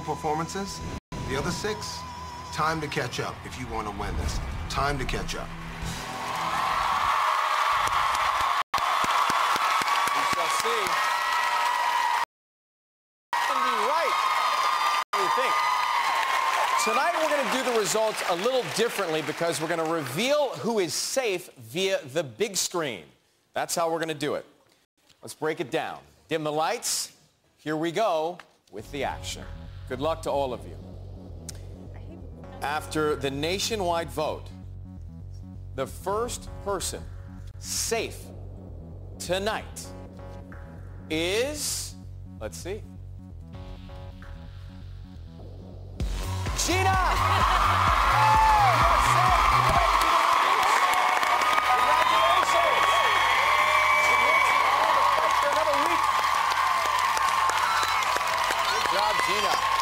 performances. The other six, time to catch up if you want to win this. Time to catch up. We shall see. What do you think? Tonight, we're going to do the results a little differently because we're going to reveal who is safe via the big screen. That's how we're going to do it. Let's break it down. Dim the lights. Here we go with the action. Good luck to all of you. After the nationwide vote, the first person safe tonight is, let's see, Gina! Gina.